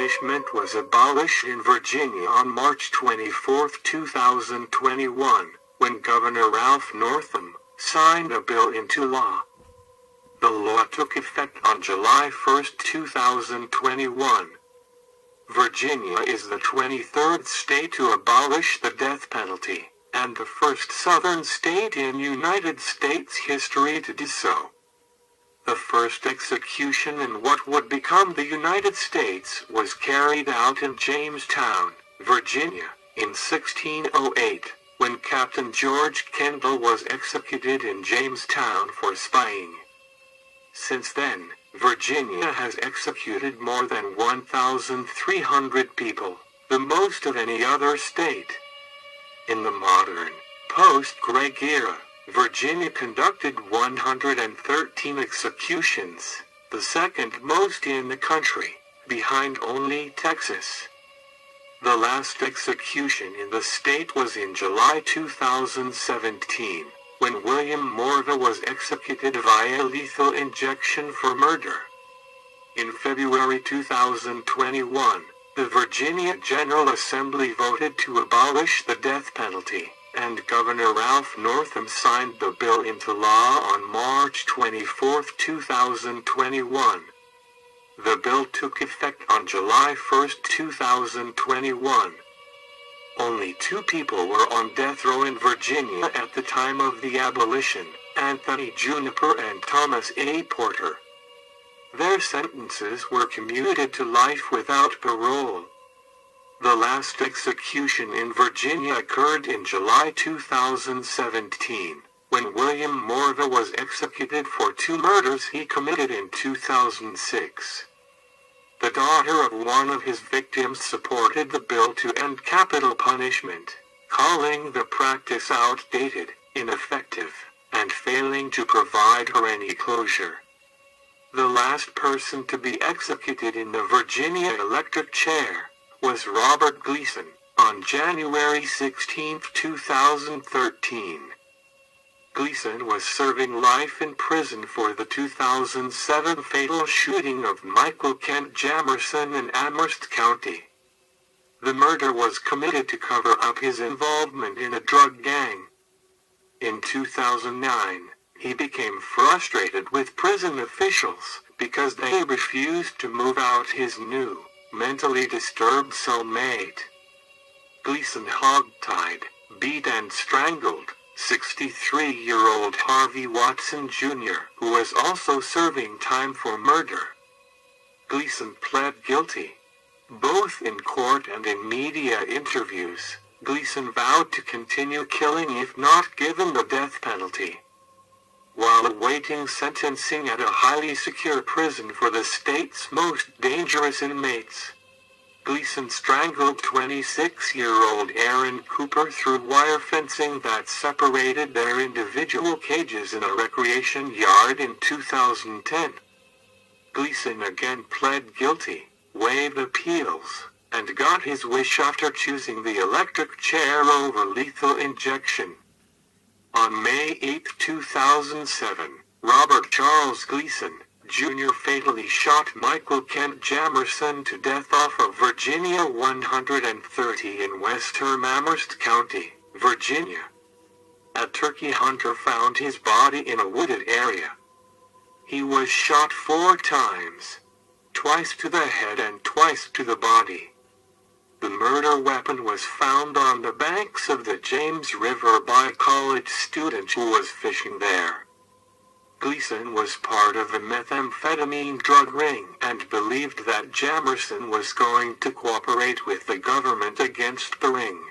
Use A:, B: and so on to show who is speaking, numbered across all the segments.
A: punishment was abolished in Virginia on March 24, 2021, when Governor Ralph Northam signed a bill into law. The law took effect on July 1, 2021. Virginia is the 23rd state to abolish the death penalty, and the first southern state in United States history to do so. The first execution in what would become the United States was carried out in Jamestown, Virginia, in 1608, when Captain George Kendall was executed in Jamestown for spying. Since then, Virginia has executed more than 1,300 people, the most of any other state. In the modern, post-Gregg era, Virginia conducted 113 executions, the second most in the country, behind only Texas. The last execution in the state was in July 2017, when William Morva was executed via lethal injection for murder. In February 2021, the Virginia General Assembly voted to abolish the death penalty and Governor Ralph Northam signed the bill into law on March 24, 2021. The bill took effect on July 1, 2021. Only two people were on death row in Virginia at the time of the abolition, Anthony Juniper and Thomas A. Porter. Their sentences were commuted to life without parole. The last execution in Virginia occurred in July 2017, when William Morva was executed for two murders he committed in 2006. The daughter of one of his victims supported the bill to end capital punishment, calling the practice outdated, ineffective, and failing to provide her any closure. The last person to be executed in the Virginia electric chair was Robert Gleason, on January 16, 2013. Gleason was serving life in prison for the 2007 fatal shooting of Michael Kent Jamerson in Amherst County. The murder was committed to cover up his involvement in a drug gang. In 2009, he became frustrated with prison officials because they refused to move out his new mentally disturbed cellmate. Gleason hogtied, beat and strangled 63-year-old Harvey Watson Jr., who was also serving time for murder. Gleason pled guilty. Both in court and in media interviews, Gleason vowed to continue killing if not given the death penalty while awaiting sentencing at a highly secure prison for the state's most dangerous inmates. Gleason strangled 26-year-old Aaron Cooper through wire fencing that separated their individual cages in a recreation yard in 2010. Gleason again pled guilty, waived appeals, and got his wish after choosing the electric chair over lethal injection. On May 8, 2007, Robert Charles Gleason, Jr. fatally shot Michael Kent Jamerson to death off of Virginia 130 in western Amherst County, Virginia. A turkey hunter found his body in a wooded area. He was shot four times, twice to the head and twice to the body. The murder weapon was found on the banks of the James River by a college student who was fishing there. Gleason was part of a methamphetamine drug ring and believed that Jamerson was going to cooperate with the government against the ring.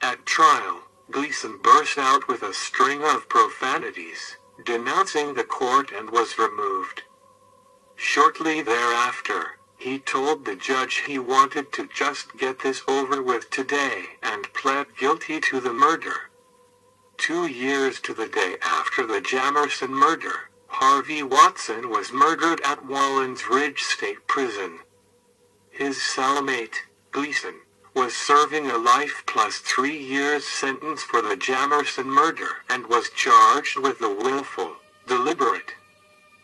A: At trial, Gleason burst out with a string of profanities, denouncing the court and was removed. Shortly thereafter, he told the judge he wanted to just get this over with today and pled guilty to the murder. Two years to the day after the Jamerson murder, Harvey Watson was murdered at Wallens Ridge State Prison. His cellmate, Gleason, was serving a life plus three years sentence for the Jamerson murder and was charged with the willful, deliberate,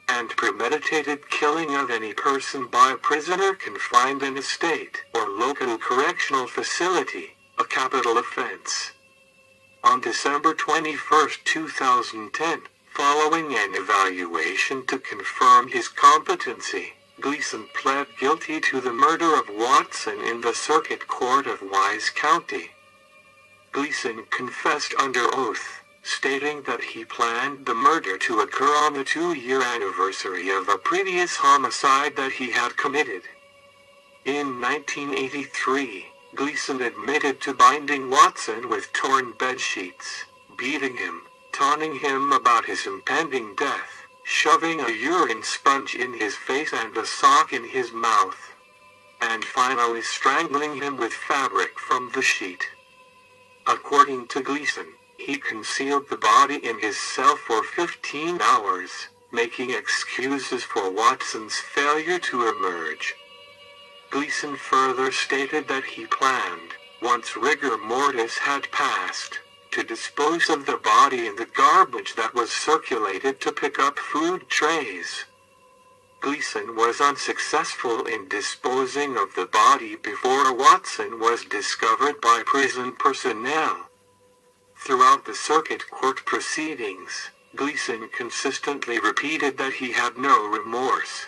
A: and premeditated killing of any person by a prisoner confined in a state or local correctional facility, a capital offense. On December 21, 2010, following an evaluation to confirm his competency, Gleason pled guilty to the murder of Watson in the Circuit Court of Wise County. Gleason confessed under oath, stating that he planned the murder to occur on the two-year anniversary of a previous homicide that he had committed. In 1983, Gleason admitted to binding Watson with torn bedsheets, beating him, taunting him about his impending death, shoving a urine sponge in his face and a sock in his mouth, and finally strangling him with fabric from the sheet. According to Gleason, he concealed the body in his cell for 15 hours, making excuses for Watson's failure to emerge. Gleason further stated that he planned, once rigor mortis had passed, to dispose of the body in the garbage that was circulated to pick up food trays. Gleason was unsuccessful in disposing of the body before Watson was discovered by prison personnel. Throughout the circuit court proceedings, Gleason consistently repeated that he had no remorse.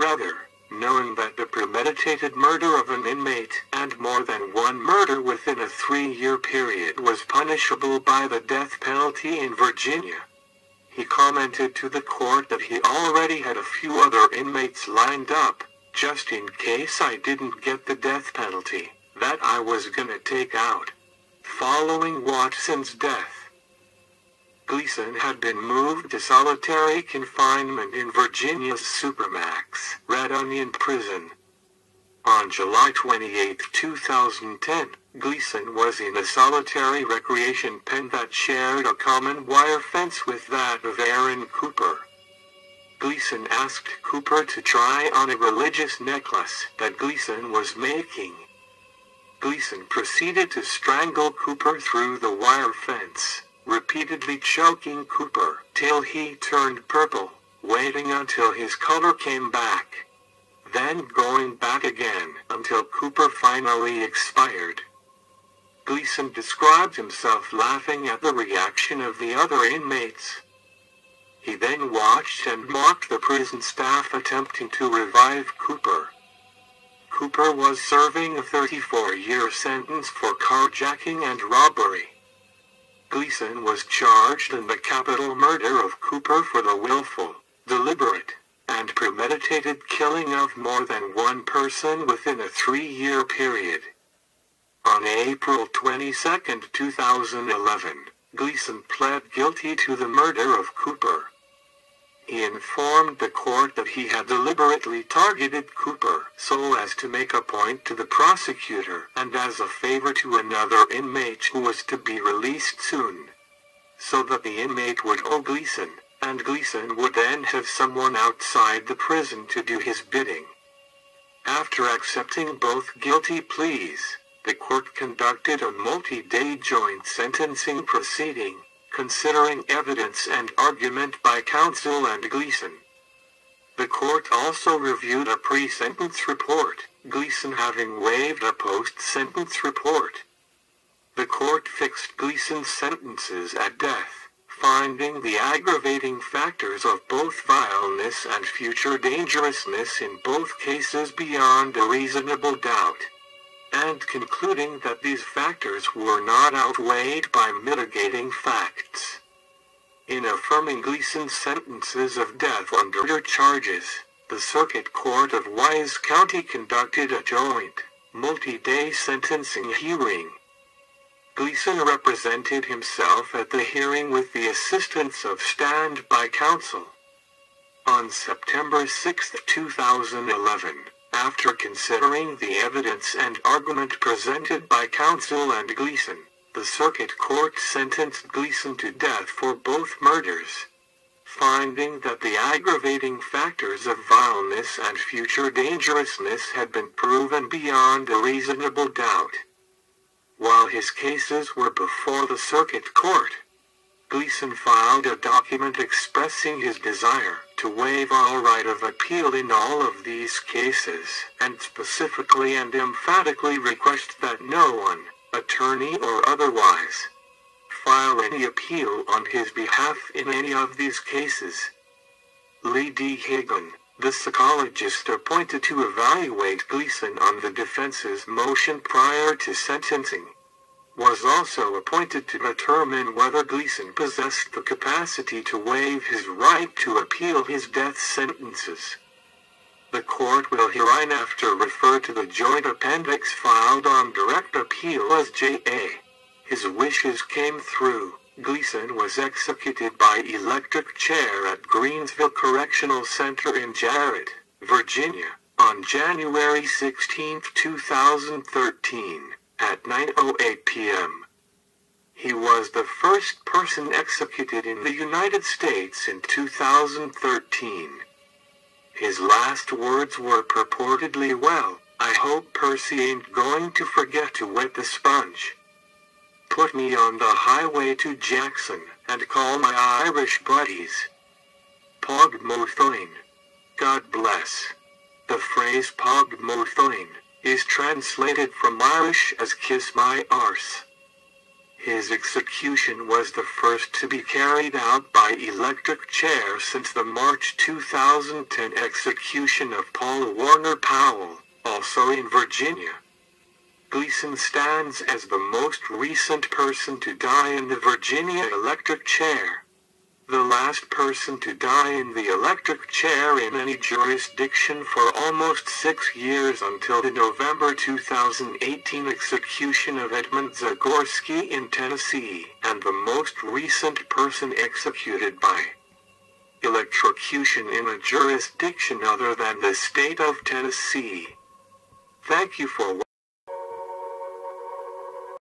A: Rather, knowing that the premeditated murder of an inmate and more than one murder within a three-year period was punishable by the death penalty in Virginia, he commented to the court that he already had a few other inmates lined up, just in case I didn't get the death penalty, that I was gonna take out. Following Watson's death, Gleason had been moved to solitary confinement in Virginia's Supermax Red Onion Prison. On July 28, 2010, Gleason was in a solitary recreation pen that shared a common wire fence with that of Aaron Cooper. Gleason asked Cooper to try on a religious necklace that Gleason was making. Gleason proceeded to strangle Cooper through the wire fence, repeatedly choking Cooper till he turned purple, waiting until his color came back. Then going back again until Cooper finally expired. Gleason described himself laughing at the reaction of the other inmates. He then watched and mocked the prison staff attempting to revive Cooper. Cooper was serving a 34-year sentence for carjacking and robbery. Gleason was charged in the capital murder of Cooper for the willful, deliberate, and premeditated killing of more than one person within a three-year period. On April 22, 2011, Gleason pled guilty to the murder of Cooper. He informed the court that he had deliberately targeted Cooper so as to make a point to the prosecutor and as a favor to another inmate who was to be released soon. So that the inmate would owe Gleason, and Gleason would then have someone outside the prison to do his bidding. After accepting both guilty pleas, the court conducted a multi-day joint sentencing proceeding, considering evidence and argument by counsel and Gleason. The court also reviewed a pre-sentence report, Gleason having waived a post-sentence report. The court fixed Gleason's sentences at death, finding the aggravating factors of both vileness and future dangerousness in both cases beyond a reasonable doubt and concluding that these factors were not outweighed by mitigating facts. In affirming Gleason's sentences of death under charges, the Circuit Court of Wise County conducted a joint, multi-day sentencing hearing. Gleason represented himself at the hearing with the assistance of standby counsel. On September 6, 2011, after considering the evidence and argument presented by counsel and Gleason, the circuit court sentenced Gleason to death for both murders, finding that the aggravating factors of vileness and future dangerousness had been proven beyond a reasonable doubt. While his cases were before the circuit court, Gleason filed a document expressing his desire to waive all right of appeal in all of these cases, and specifically and emphatically request that no one, attorney or otherwise, file any appeal on his behalf in any of these cases. Leigh D. Hagan, the psychologist appointed to evaluate Gleason on the defense's motion prior to sentencing, was also appointed to determine whether Gleason possessed the capacity to waive his right to appeal his death sentences. The court will hereinafter refer to the joint appendix filed on direct appeal as J.A. His wishes came through. Gleason was executed by electric chair at Greensville Correctional Center in Jarratt, Virginia, on January 16, 2013 at 9.08 p.m. He was the first person executed in the United States in 2013. His last words were purportedly, well, I hope Percy ain't going to forget to wet the sponge. Put me on the highway to Jackson, and call my Irish buddies. Pog Mothoin. God bless. The phrase Pog Mothoin is translated from Irish as kiss my arse. His execution was the first to be carried out by electric chair since the March 2010 execution of Paul Warner Powell, also in Virginia. Gleason stands as the most recent person to die in the Virginia electric chair the last person to die in the electric chair in any jurisdiction for almost six years until the November 2018 execution of Edmund Zagorski in Tennessee, and the most recent person executed by electrocution in a jurisdiction other than the state of Tennessee. Thank you for